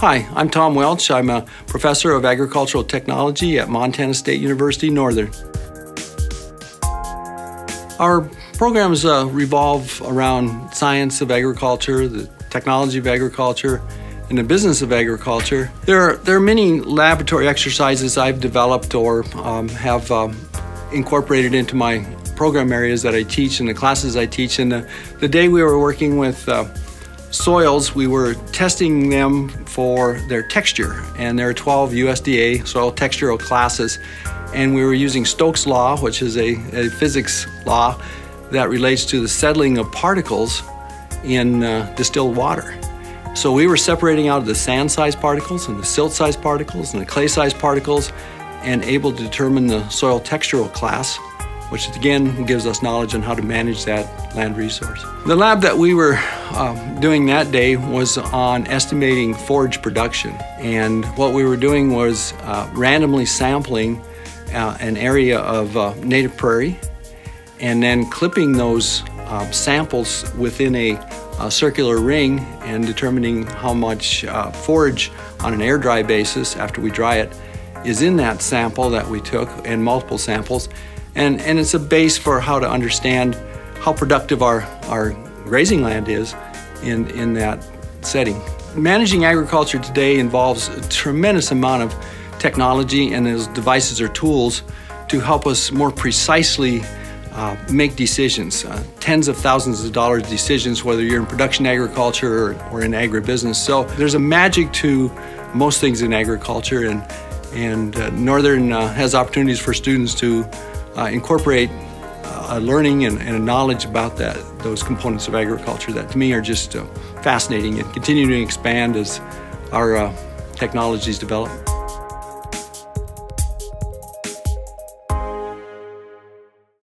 Hi, I'm Tom Welch. I'm a professor of agricultural technology at Montana State University Northern. Our programs uh, revolve around science of agriculture, the technology of agriculture, and the business of agriculture. There are, there are many laboratory exercises I've developed or um, have um, incorporated into my program areas that I teach and the classes I teach. And the, the day we were working with uh, soils, we were testing them for their texture, and there are 12 USDA soil textural classes, and we were using Stokes' law, which is a, a physics law that relates to the settling of particles in uh, distilled water. So we were separating out the sand-sized particles and the silt-sized particles and the clay-sized particles and able to determine the soil textural class which again gives us knowledge on how to manage that land resource. The lab that we were um, doing that day was on estimating forage production. And what we were doing was uh, randomly sampling uh, an area of uh, native prairie and then clipping those um, samples within a, a, circular ring and determining how much uh, forage on an air dry basis after we dry it is in that sample that we took and multiple samples and, and it's a base for how to understand how productive our, our grazing land is in, in that setting. Managing agriculture today involves a tremendous amount of technology and those devices or tools to help us more precisely uh, make decisions, uh, tens of thousands of dollars decisions, whether you're in production agriculture or, or in agribusiness. So there's a magic to most things in agriculture, and, and uh, Northern uh, has opportunities for students to uh, incorporate uh, a learning and, and, a knowledge about that those components of agriculture that to me are just uh, fascinating and continue to expand as our uh, technologies develop.